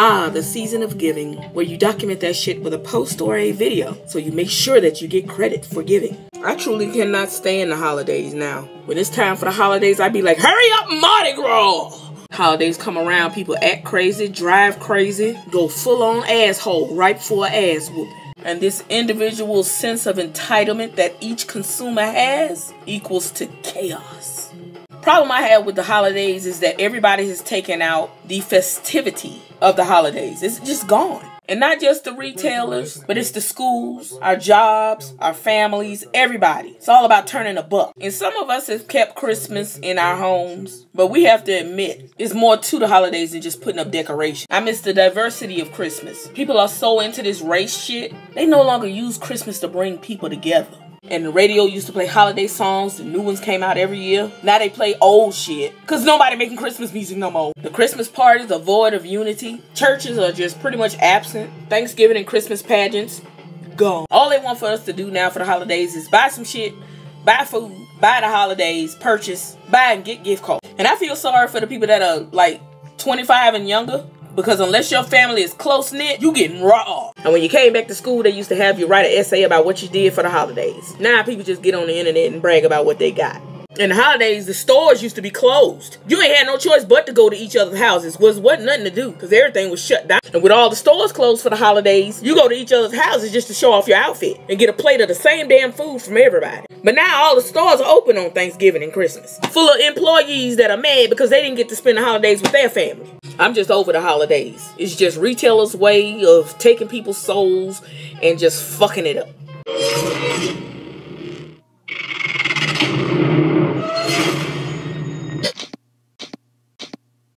Ah, the season of giving, where you document that shit with a post or a video, so you make sure that you get credit for giving. I truly cannot stand the holidays now. When it's time for the holidays, I'd be like, hurry up, Mardi Gras! Holidays come around, people act crazy, drive crazy, go full on asshole right before ass whooping. And this individual sense of entitlement that each consumer has equals to chaos. Problem I have with the holidays is that everybody has taken out the festivity of the holidays. It's just gone. And not just the retailers, but it's the schools, our jobs, our families, everybody. It's all about turning a buck. And some of us have kept Christmas in our homes, but we have to admit, it's more to the holidays than just putting up decorations. I miss the diversity of Christmas. People are so into this race shit, they no longer use Christmas to bring people together. And the radio used to play holiday songs. The new ones came out every year. Now they play old shit. Cause nobody making Christmas music no more. The Christmas parties are void of unity. Churches are just pretty much absent. Thanksgiving and Christmas pageants, gone. All they want for us to do now for the holidays is buy some shit, buy food, buy the holidays, purchase, buy and get gift cards. And I feel sorry for the people that are like 25 and younger because unless your family is close knit, you getting raw. And when you came back to school, they used to have you write an essay about what you did for the holidays. Now people just get on the internet and brag about what they got. In the holidays, the stores used to be closed. You ain't had no choice but to go to each other's houses. Was wasn't nothing to do because everything was shut down. And with all the stores closed for the holidays, you go to each other's houses just to show off your outfit and get a plate of the same damn food from everybody. But now all the stores are open on Thanksgiving and Christmas, full of employees that are mad because they didn't get to spend the holidays with their family. I'm just over the holidays. It's just retailers' way of taking people's souls and just fucking it up.